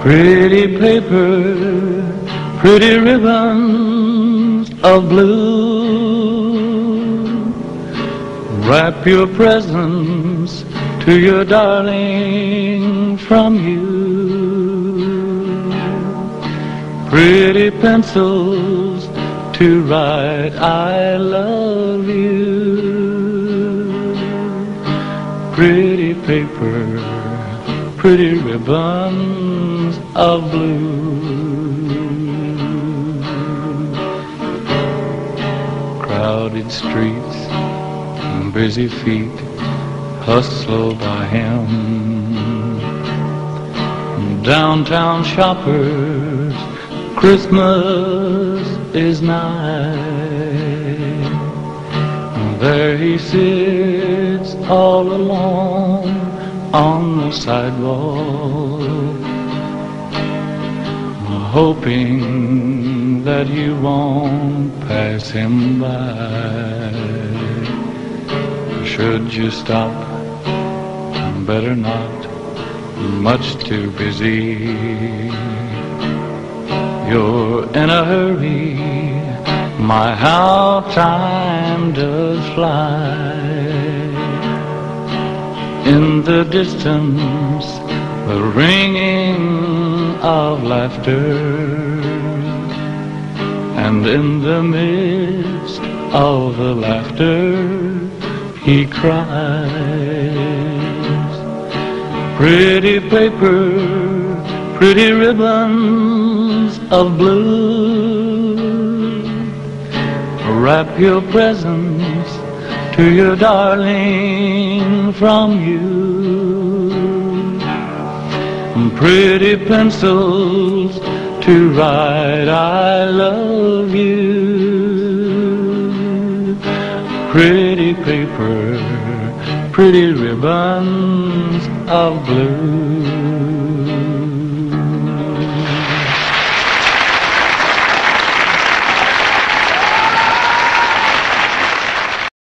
Pretty paper, pretty ribbons of blue. Wrap your presents to your darling from you. Pretty pencils to write I love you. Pretty paper, pretty ribbons of blue. Crowded streets and busy feet hustle by him. Downtown shoppers, Christmas is nigh. There he sits all alone on the sidewalk, hoping that you won't pass him by. Should you stop? Better not, much too busy. You're in a hurry, my how time does fly. In the distance, the ringing of laughter, and in the midst of the laughter, he cries. Pretty paper, pretty ribbons of blue. Wrap your presents to your darling from you. Pretty pencils to write I love you. Pretty paper, pretty ribbons of blue.